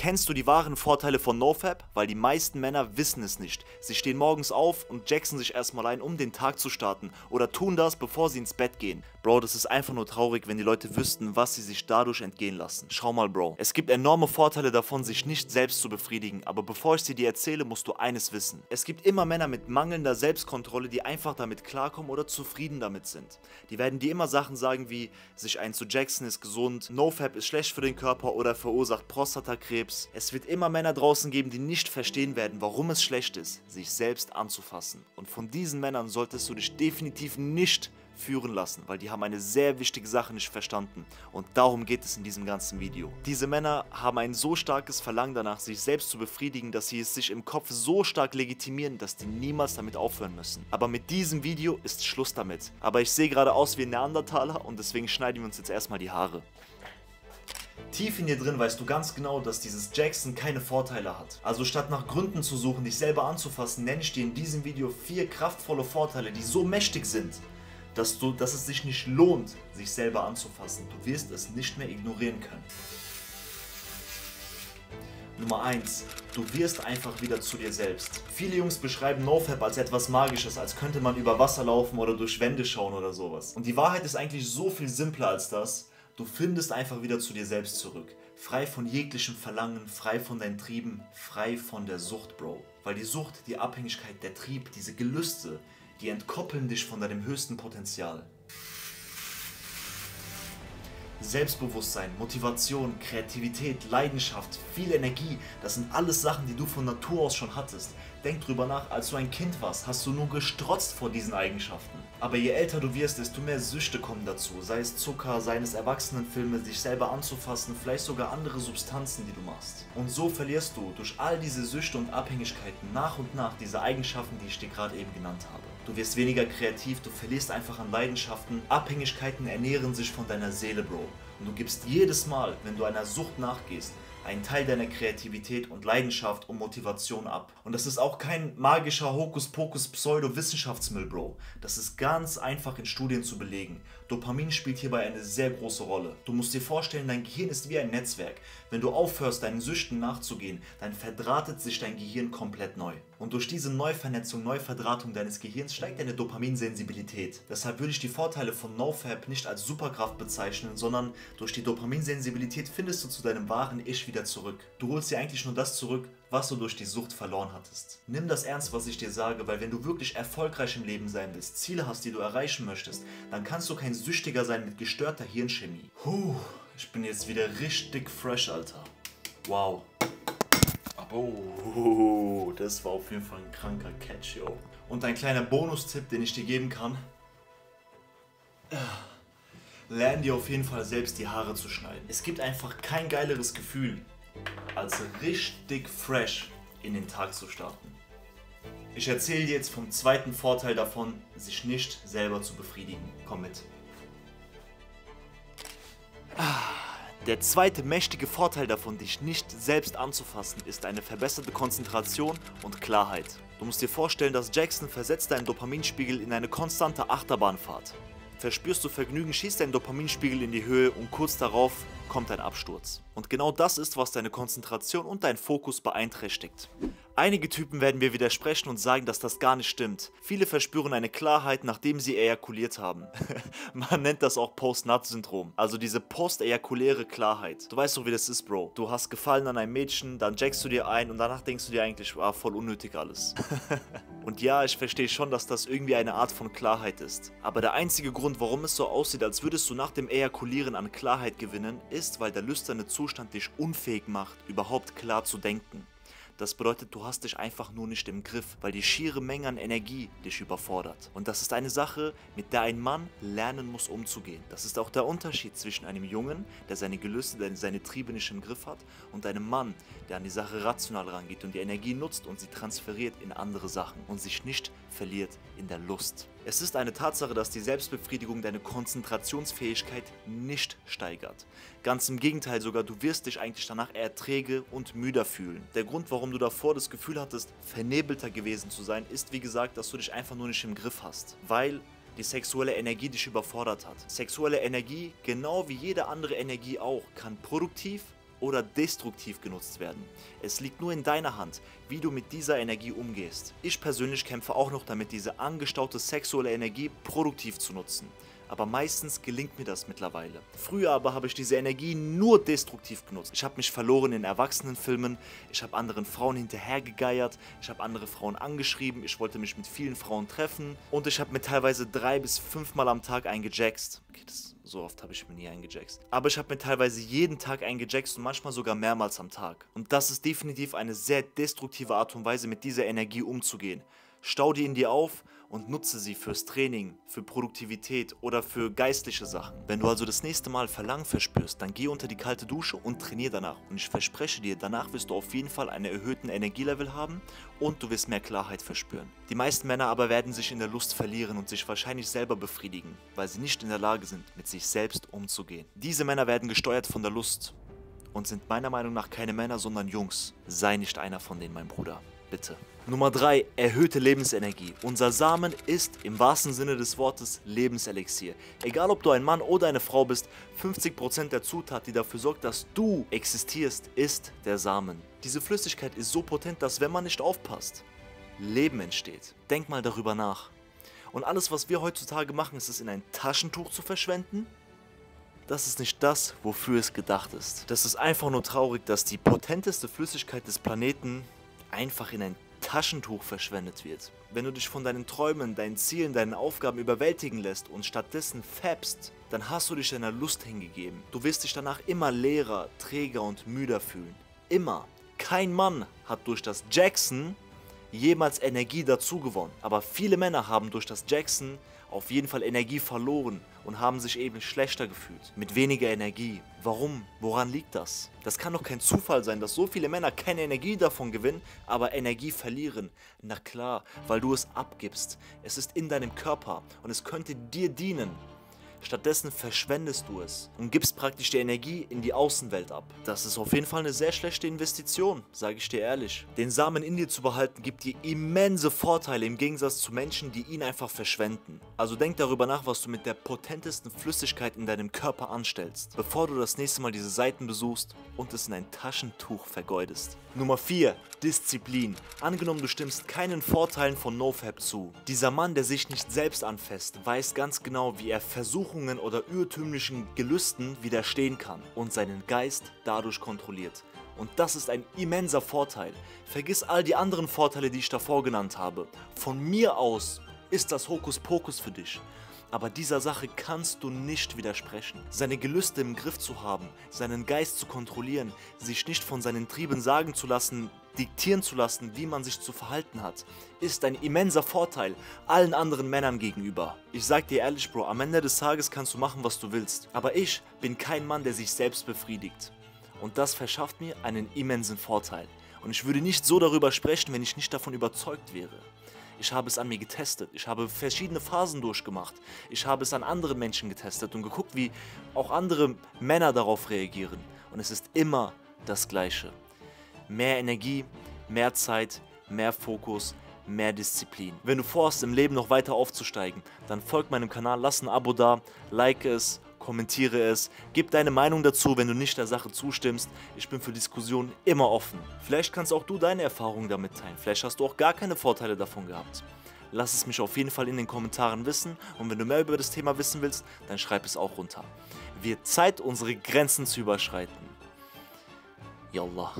Kennst du die wahren Vorteile von NoFap? Weil die meisten Männer wissen es nicht. Sie stehen morgens auf und jacksen sich erstmal ein, um den Tag zu starten. Oder tun das, bevor sie ins Bett gehen. Bro, das ist einfach nur traurig, wenn die Leute wüssten, was sie sich dadurch entgehen lassen. Schau mal, Bro. Es gibt enorme Vorteile davon, sich nicht selbst zu befriedigen. Aber bevor ich sie dir erzähle, musst du eines wissen. Es gibt immer Männer mit mangelnder Selbstkontrolle, die einfach damit klarkommen oder zufrieden damit sind. Die werden dir immer Sachen sagen wie, sich einzujacksen ist gesund, NoFap ist schlecht für den Körper oder verursacht Prostatakrebs Krebs. Es wird immer Männer draußen geben, die nicht verstehen werden, warum es schlecht ist, sich selbst anzufassen. Und von diesen Männern solltest du dich definitiv nicht führen lassen, weil die haben eine sehr wichtige Sache nicht verstanden. Und darum geht es in diesem ganzen Video. Diese Männer haben ein so starkes Verlangen danach, sich selbst zu befriedigen, dass sie es sich im Kopf so stark legitimieren, dass die niemals damit aufhören müssen. Aber mit diesem Video ist Schluss damit. Aber ich sehe gerade aus wie ein Neandertaler und deswegen schneiden wir uns jetzt erstmal die Haare. Tief in dir drin weißt du ganz genau, dass dieses Jackson keine Vorteile hat. Also statt nach Gründen zu suchen, dich selber anzufassen, nenne ich dir in diesem Video vier kraftvolle Vorteile, die so mächtig sind, dass, du, dass es sich nicht lohnt, sich selber anzufassen. Du wirst es nicht mehr ignorieren können. Nummer 1. Du wirst einfach wieder zu dir selbst. Viele Jungs beschreiben NoFap als etwas Magisches, als könnte man über Wasser laufen oder durch Wände schauen oder sowas. Und die Wahrheit ist eigentlich so viel simpler als das. Du findest einfach wieder zu dir selbst zurück. Frei von jeglichem Verlangen, frei von deinen Trieben, frei von der Sucht, Bro. Weil die Sucht, die Abhängigkeit, der Trieb, diese Gelüste, die entkoppeln dich von deinem höchsten Potenzial. Selbstbewusstsein, Motivation, Kreativität, Leidenschaft, viel Energie, das sind alles Sachen, die du von Natur aus schon hattest. Denk drüber nach, als du ein Kind warst, hast du nur gestrotzt vor diesen Eigenschaften. Aber je älter du wirst, desto mehr Süchte kommen dazu. Sei es Zucker, sei es Erwachsenenfilme, sich selber anzufassen, vielleicht sogar andere Substanzen, die du machst. Und so verlierst du durch all diese Süchte und Abhängigkeiten nach und nach diese Eigenschaften, die ich dir gerade eben genannt habe. Du wirst weniger kreativ, du verlierst einfach an Leidenschaften. Abhängigkeiten ernähren sich von deiner Seele, Bro. Und du gibst jedes Mal, wenn du einer Sucht nachgehst, einen Teil deiner Kreativität und Leidenschaft und Motivation ab. Und das ist auch kein magischer Hokuspokus-Pseudo-Wissenschaftsmüll, Bro. Das ist ganz einfach in Studien zu belegen. Dopamin spielt hierbei eine sehr große Rolle. Du musst dir vorstellen, dein Gehirn ist wie ein Netzwerk. Wenn du aufhörst, deinen Süchten nachzugehen, dann verdrahtet sich dein Gehirn komplett neu. Und durch diese Neuvernetzung, Neuverdrahtung deines Gehirns steigt deine Dopaminsensibilität. Deshalb würde ich die Vorteile von NoFap nicht als Superkraft bezeichnen, sondern durch die Dopaminsensibilität findest du zu deinem wahren Ich wieder zurück. Du holst dir eigentlich nur das zurück, was du durch die Sucht verloren hattest. Nimm das ernst, was ich dir sage, weil wenn du wirklich erfolgreich im Leben sein willst, Ziele hast, die du erreichen möchtest, dann kannst du kein Süchtiger sein mit gestörter Hirnchemie. Puh, ich bin jetzt wieder richtig fresh, Alter. Wow. Oh, das war auf jeden Fall ein kranker Catch, yo. Und ein kleiner Bonustipp, den ich dir geben kann. Lern dir auf jeden Fall selbst die Haare zu schneiden. Es gibt einfach kein geileres Gefühl, als richtig fresh in den Tag zu starten. Ich erzähle dir jetzt vom zweiten Vorteil davon, sich nicht selber zu befriedigen. Komm mit. Der zweite mächtige Vorteil davon, dich nicht selbst anzufassen, ist eine verbesserte Konzentration und Klarheit. Du musst dir vorstellen, dass Jackson versetzt deinen Dopaminspiegel in eine konstante Achterbahnfahrt. Verspürst du Vergnügen, schießt dein Dopaminspiegel in die Höhe und kurz darauf kommt ein Absturz. Und genau das ist, was deine Konzentration und dein Fokus beeinträchtigt. Einige Typen werden mir widersprechen und sagen, dass das gar nicht stimmt. Viele verspüren eine Klarheit, nachdem sie ejakuliert haben. Man nennt das auch Post-Nut-Syndrom, also diese post-ejakuläre Klarheit. Du weißt doch, wie das ist, Bro. Du hast Gefallen an einem Mädchen, dann jackst du dir ein und danach denkst du dir eigentlich, ah, voll unnötig alles. und ja, ich verstehe schon, dass das irgendwie eine Art von Klarheit ist. Aber der einzige Grund, warum es so aussieht, als würdest du nach dem Ejakulieren an Klarheit gewinnen, ist, weil der lüsterne Zustand dich unfähig macht, überhaupt klar zu denken. Das bedeutet, du hast dich einfach nur nicht im Griff, weil die schiere Menge an Energie dich überfordert. Und das ist eine Sache, mit der ein Mann lernen muss umzugehen. Das ist auch der Unterschied zwischen einem Jungen, der seine Gelüste, seine Triebe nicht im Griff hat, und einem Mann, der an die Sache rational rangeht und die Energie nutzt und sie transferiert in andere Sachen und sich nicht verliert in der Lust. Es ist eine Tatsache, dass die Selbstbefriedigung deine Konzentrationsfähigkeit nicht steigert. Ganz im Gegenteil sogar, du wirst dich eigentlich danach eher träge und müder fühlen. Der Grund, warum du davor das Gefühl hattest, vernebelter gewesen zu sein, ist wie gesagt, dass du dich einfach nur nicht im Griff hast. Weil die sexuelle Energie dich überfordert hat. Sexuelle Energie, genau wie jede andere Energie auch, kann produktiv oder destruktiv genutzt werden. Es liegt nur in deiner Hand, wie du mit dieser Energie umgehst. Ich persönlich kämpfe auch noch damit, diese angestaute sexuelle Energie produktiv zu nutzen aber meistens gelingt mir das mittlerweile. Früher aber habe ich diese Energie nur destruktiv genutzt. Ich habe mich verloren in Erwachsenenfilmen, ich habe anderen Frauen hinterhergegeiert, ich habe andere Frauen angeschrieben, ich wollte mich mit vielen Frauen treffen und ich habe mir teilweise drei bis fünfmal am Tag eingejaxt. Okay, das, so oft habe ich mir nie eingejaxt. Aber ich habe mir teilweise jeden Tag eingejaxt und manchmal sogar mehrmals am Tag. Und das ist definitiv eine sehr destruktive Art und Weise, mit dieser Energie umzugehen. Stau die in dir auf und nutze sie fürs Training, für Produktivität oder für geistliche Sachen. Wenn du also das nächste Mal Verlangen verspürst, dann geh unter die kalte Dusche und trainier danach. Und ich verspreche dir, danach wirst du auf jeden Fall einen erhöhten Energielevel haben und du wirst mehr Klarheit verspüren. Die meisten Männer aber werden sich in der Lust verlieren und sich wahrscheinlich selber befriedigen, weil sie nicht in der Lage sind, mit sich selbst umzugehen. Diese Männer werden gesteuert von der Lust und sind meiner Meinung nach keine Männer, sondern Jungs. Sei nicht einer von denen, mein Bruder bitte. Nummer 3. Erhöhte Lebensenergie. Unser Samen ist im wahrsten Sinne des Wortes Lebenselixier. Egal ob du ein Mann oder eine Frau bist, 50% der Zutat, die dafür sorgt, dass du existierst, ist der Samen. Diese Flüssigkeit ist so potent, dass wenn man nicht aufpasst, Leben entsteht. Denk mal darüber nach. Und alles, was wir heutzutage machen, ist es in ein Taschentuch zu verschwenden? Das ist nicht das, wofür es gedacht ist. Das ist einfach nur traurig, dass die potenteste Flüssigkeit des Planeten einfach in ein Taschentuch verschwendet wird. Wenn du dich von deinen Träumen, deinen Zielen, deinen Aufgaben überwältigen lässt und stattdessen fäbst, dann hast du dich deiner Lust hingegeben. Du wirst dich danach immer leerer, träger und müder fühlen. Immer. Kein Mann hat durch das Jackson jemals Energie dazu gewonnen. Aber viele Männer haben durch das Jackson auf jeden Fall Energie verloren und haben sich eben schlechter gefühlt. Mit weniger Energie. Warum? Woran liegt das? Das kann doch kein Zufall sein, dass so viele Männer keine Energie davon gewinnen, aber Energie verlieren. Na klar, weil du es abgibst. Es ist in deinem Körper und es könnte dir dienen. Stattdessen verschwendest du es und gibst praktisch die Energie in die Außenwelt ab. Das ist auf jeden Fall eine sehr schlechte Investition, sage ich dir ehrlich. Den Samen in dir zu behalten gibt dir immense Vorteile im Gegensatz zu Menschen, die ihn einfach verschwenden. Also denk darüber nach, was du mit der potentesten Flüssigkeit in deinem Körper anstellst, bevor du das nächste Mal diese Seiten besuchst und es in ein Taschentuch vergeudest. Nummer 4. Disziplin. Angenommen, du stimmst keinen Vorteilen von NoFap zu. Dieser Mann, der sich nicht selbst anfasst, weiß ganz genau, wie er Versuchungen oder irrtümlichen Gelüsten widerstehen kann und seinen Geist dadurch kontrolliert. Und das ist ein immenser Vorteil. Vergiss all die anderen Vorteile, die ich davor genannt habe. Von mir aus ist das Hokuspokus für dich aber dieser Sache kannst du nicht widersprechen. Seine Gelüste im Griff zu haben, seinen Geist zu kontrollieren, sich nicht von seinen Trieben sagen zu lassen, diktieren zu lassen, wie man sich zu verhalten hat, ist ein immenser Vorteil allen anderen Männern gegenüber. Ich sag dir ehrlich, Bro, am Ende des Tages kannst du machen, was du willst. Aber ich bin kein Mann, der sich selbst befriedigt. Und das verschafft mir einen immensen Vorteil. Und ich würde nicht so darüber sprechen, wenn ich nicht davon überzeugt wäre. Ich habe es an mir getestet. Ich habe verschiedene Phasen durchgemacht. Ich habe es an anderen Menschen getestet und geguckt, wie auch andere Männer darauf reagieren. Und es ist immer das Gleiche. Mehr Energie, mehr Zeit, mehr Fokus, mehr Disziplin. Wenn du vorhast, im Leben noch weiter aufzusteigen, dann folg meinem Kanal, lass ein Abo da, like es kommentiere es, gib deine Meinung dazu, wenn du nicht der Sache zustimmst. Ich bin für Diskussionen immer offen. Vielleicht kannst auch du deine Erfahrungen damit teilen. Vielleicht hast du auch gar keine Vorteile davon gehabt. Lass es mich auf jeden Fall in den Kommentaren wissen und wenn du mehr über das Thema wissen willst, dann schreib es auch runter. Wird Zeit, unsere Grenzen zu überschreiten. Yallah.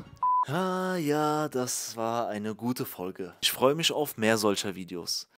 Ah ja, das war eine gute Folge. Ich freue mich auf mehr solcher Videos.